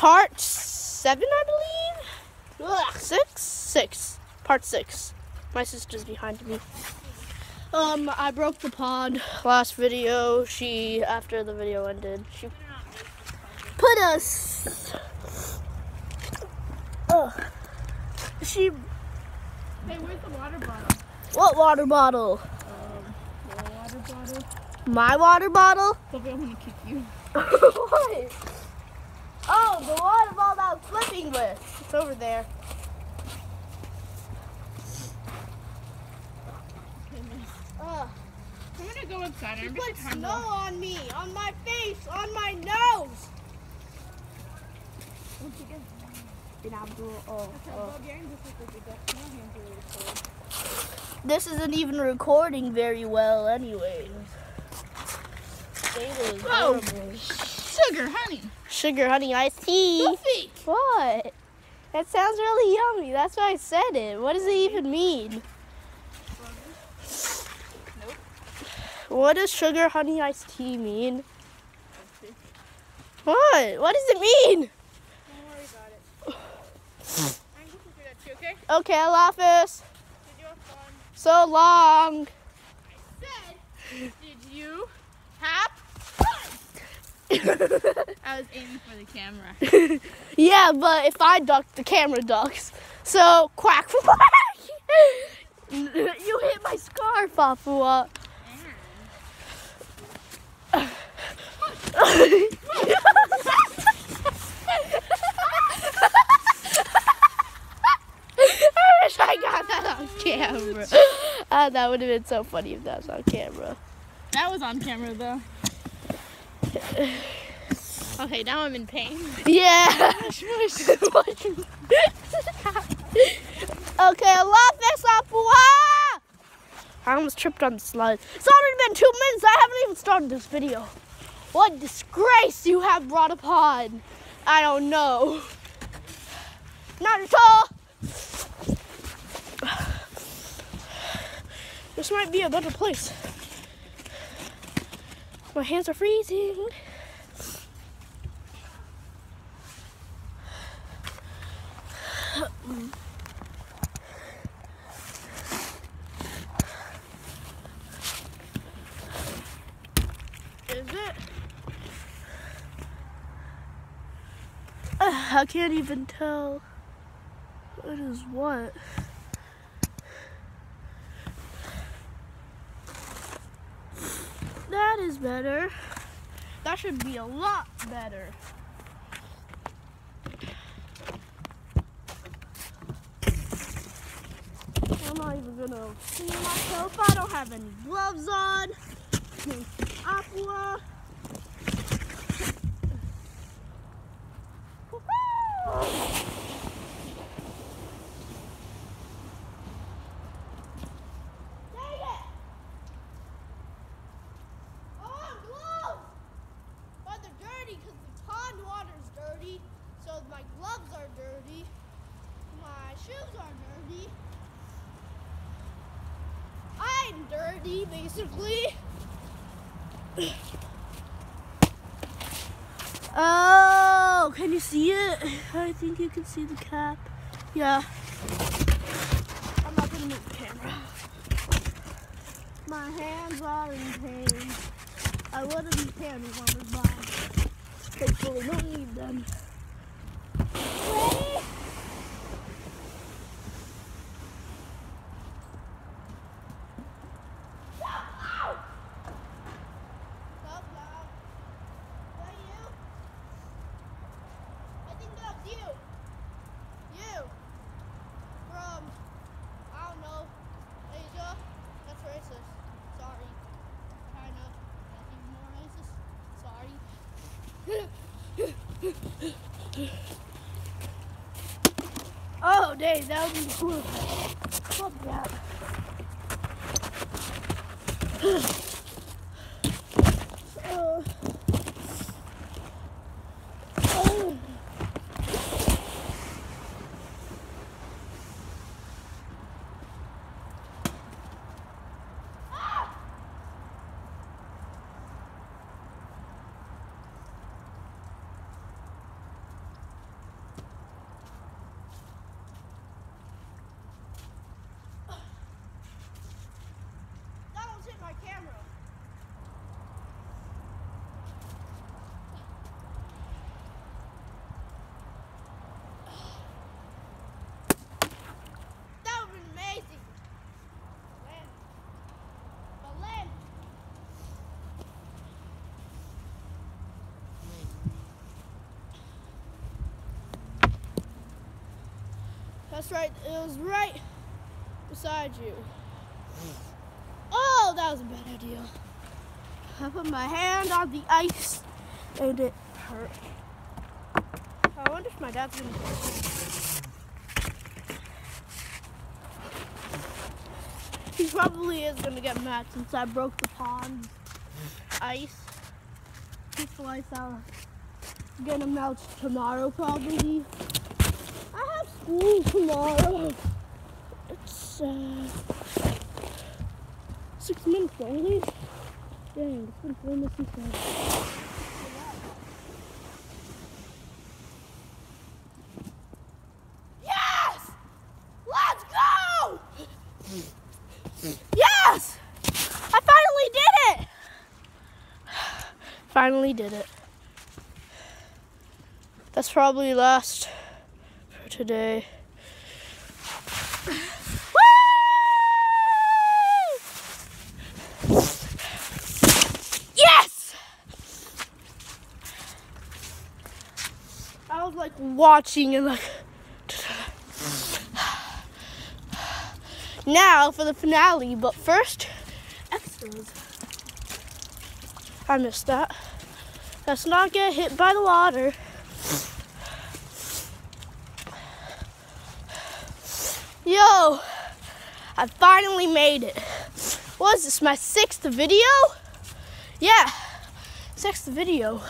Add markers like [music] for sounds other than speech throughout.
part seven, I believe. Ugh, six, six, part six. My sister's behind me. Um, I broke the pod last video. She, after the video ended, she put us. Ugh. She. Hey, where's the water bottle? What water bottle? Um, water bottle. My water bottle? Sophie, I'm gonna kick you. [laughs] what? Oh, the water bottle that I was flipping with. It's over there. Ugh. I'm gonna go inside. You put snow on me, on my face, on my nose. Did I do. This isn't even recording very well, anyways. Data is Whoa. horrible. Sugar, honey. Sugar, honey, iced tea. What? That sounds really yummy. That's why I said it. What does it even mean? Nope. What does sugar, honey, iced tea mean? What? What does it mean? Don't worry about it. I'm gonna figure that too, okay? Okay, Alafis. Did you have fun? So long. Said, did you? [laughs] I was aiming for the camera. [laughs] yeah, but if I duck, the camera ducks. So, quack, quack. [laughs] you hit my scarf, Afua. I wish I got that on camera. Ah, that would have been so funny if that was on camera. That was on camera though. [laughs] Okay, now I'm in pain. Yeah. [laughs] okay, I love this Afua. Ah! I almost tripped on the slide. It's already been two minutes. I haven't even started this video. What disgrace you have brought upon. I don't know. Not at all. This might be a better place. My hands are freezing. Is it? Ugh, I can't even tell what is what. That is better. That should be a lot better. I'm not even gonna see myself. I don't have any gloves on. [laughs] Aqua. Dang it! I want gloves! But they're dirty because the pond water's dirty. So my gloves are dirty. My shoes are dirty. I'm dirty, basically. Oh, can you see it? I think you can see the cap. Yeah. I'm not gonna move the camera. My hands are in pain. I would have used panties on bottom. Thankfully, don't need them. Ready? Stop loud. Is that you? I think that's you. You. From, I don't know, Asia. That's racist. Sorry. China. That's even more racist. Sorry. Dang, that would be cool. Fuck that. [clears throat] Uh, oh. That's right. It was right beside you. Oh, that was a bad idea. I put my hand on the ice and it hurt. I wonder if my dad's gonna. He probably is gonna get mad since I broke the pond ice. Peaceful ice out. Gonna melt tomorrow probably. School tomorrow. It's uh, six minutes only. Dang, it's been four minutes since Yes! Let's go! Yes! I finally did it! Finally did it. That's probably last today. Yes! I was like watching and like now for the finale, but first extras. I missed that. Let's not get hit by the water. Yo, I finally made it. What is this, my sixth video? Yeah, sixth video.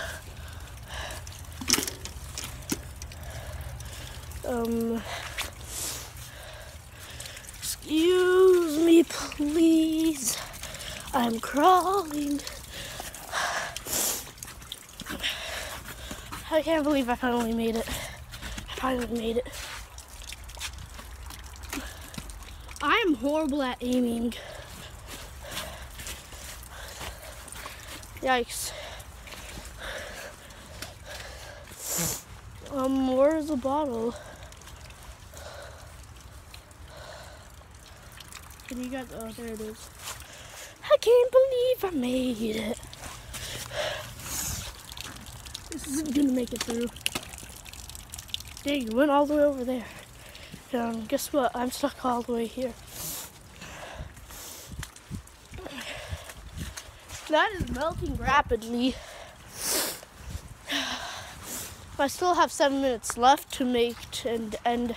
Um, excuse me, please. I'm crawling. I can't believe I finally made it. I finally made it. I am horrible at aiming. Yikes. Um, where's the bottle? Can you guys? Oh, there it is. I can't believe I made it. This isn't gonna make it through. Dang, it went all the way over there. Um, guess what? I'm stuck all the way here. That is melting rapidly. I still have seven minutes left to make and end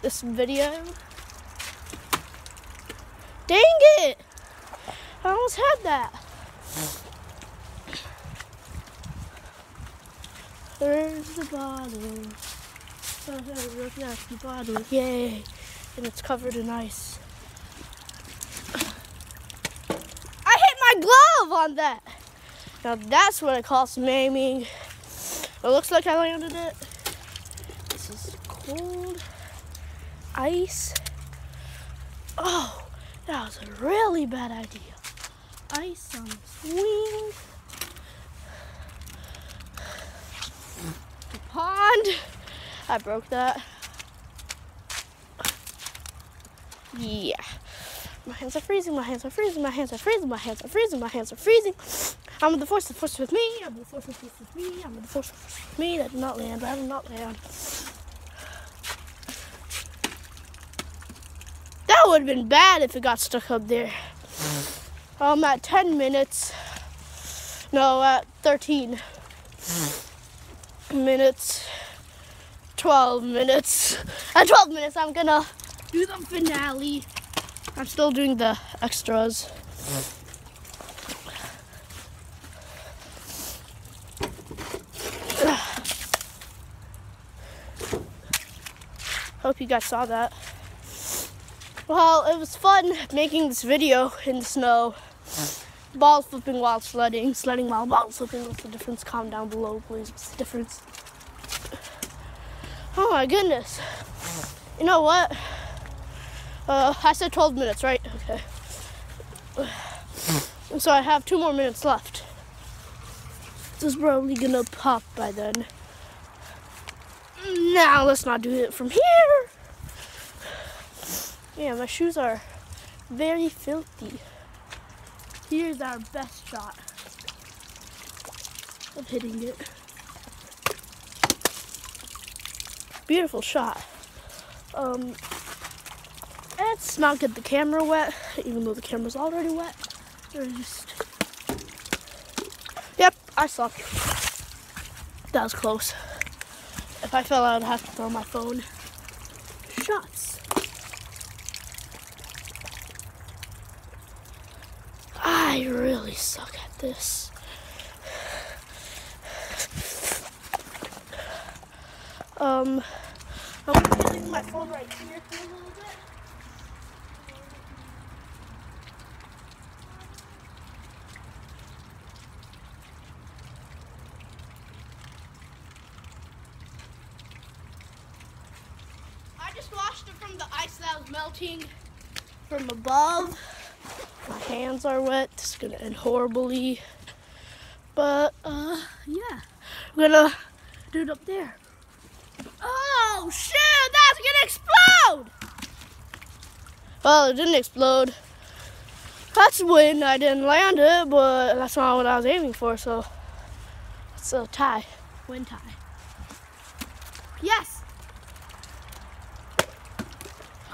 this video. Dang it! I almost had that. There's the bottle. Look at the bottle. Yay! And it's covered in ice. I hit my glove on that. Now that's what I call some aiming. It looks like I landed it. This is cold ice. Oh, that was a really bad idea. Ice on swing. The pond. I broke that. Yeah. My hands are freezing, my hands are freezing, my hands are freezing, my hands are freezing, my hands are freezing. I'm with the force, the force with me, I'm with the force, the force with me, I'm with the force, the force with me. That did not land, that did not land. That would have been bad if it got stuck up there. I'm at 10 minutes. No, at 13 minutes. 12 minutes. At 12 minutes, I'm gonna do the finale. I'm still doing the extras. Hope you guys saw that. Well, it was fun making this video in the snow. Ball flipping while sledding, sledding while ball flipping. What's the difference? Comment down below, please. What's the difference? Oh my goodness. You know what? Uh, I said 12 minutes, right? Okay. [sighs] So I have two more minutes left. This is probably gonna pop by then. Now let's not do it from here. Yeah, my shoes are very filthy. Here's our best shot of hitting it. Beautiful shot. Um, let's not get the camera wet, even though the camera's already wet. Just. Yep, I suck. That was close. If I fell I'd have to throw my phone. Shots. I really suck at this. Um, I'm my phone right here for a little bit. Just washed it from the ice that was melting from above. My hands are wet. It's gonna end horribly. But uh yeah. I'm gonna do it up there. Oh shoot, that's gonna explode! Well, it didn't explode. That's win. I didn't land it, but that's not what I was aiming for, so it's a tie. Win tie. Yes!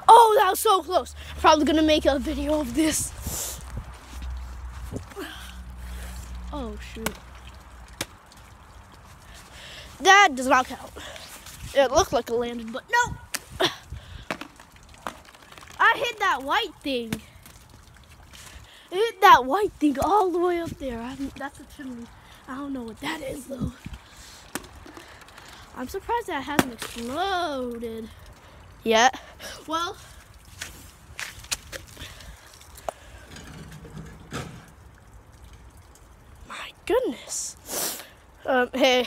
Oh, that was so close. Probably gonna make a video of this. Oh shoot. That does not count. It looked like it landed, but no. I hit that white thing. It hit that white thing all the way up there. I, that's a chimney. I don't know what that is though. I'm surprised that hasn't exploded yet. Well, my goodness. Um, hey,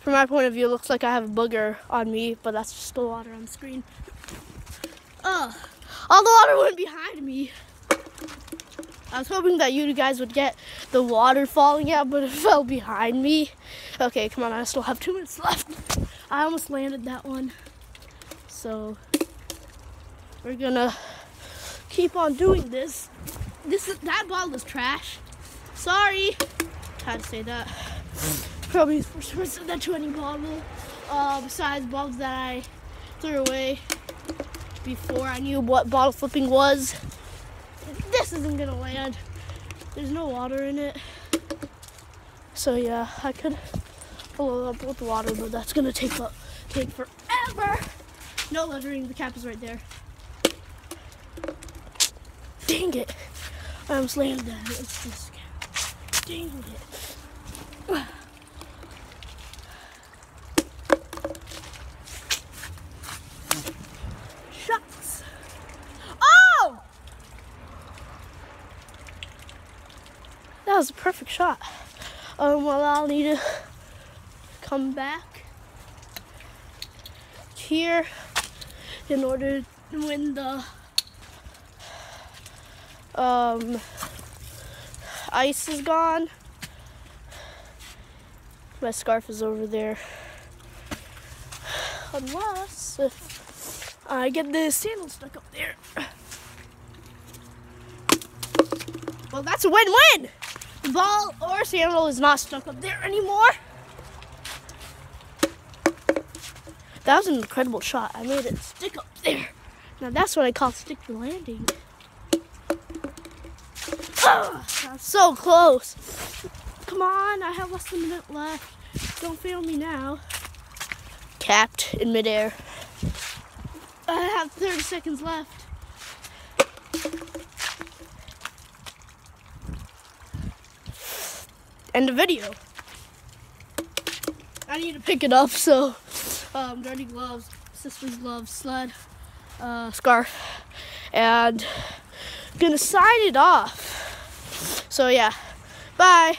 from my point of view, it looks like I have a booger on me, but that's just the water on the screen. Ugh, all the water went behind me. I was hoping that you guys would get the water falling out, but it [laughs] fell behind me. Okay, come on, I still have two minutes left. I almost landed that one. So, we're gonna keep on doing this. This is, that bottle is trash. Sorry. Had to say that. Probably the first person that to any bottle. Uh, besides bottles that I threw away before I knew what bottle flipping was. This isn't gonna land. There's no water in it. So yeah, I could fill it up with water, but that's gonna take up take forever. No lettering, the cap is right there. Dang it. I almost landed that. It's this cap. Dang it. Shots. Oh! That was a perfect shot. Um, well, I'll need to come back here in order to win the um, ice is gone. My scarf is over there. Unless if I get the sandal stuck up there. Well, that's a win-win. The ball or sandal is not stuck up there anymore. That was an incredible shot. I made it stick up there. Now that's what I call stick the landing. Ah, Ugh, so close. Come on, I have less than a minute left. Don't fail me now. Capped in midair. I have 30 seconds left. End the video. I need to pick it up, so um, dirty gloves, sister's gloves, sled, uh, scarf, and gonna sign it off. So yeah, bye.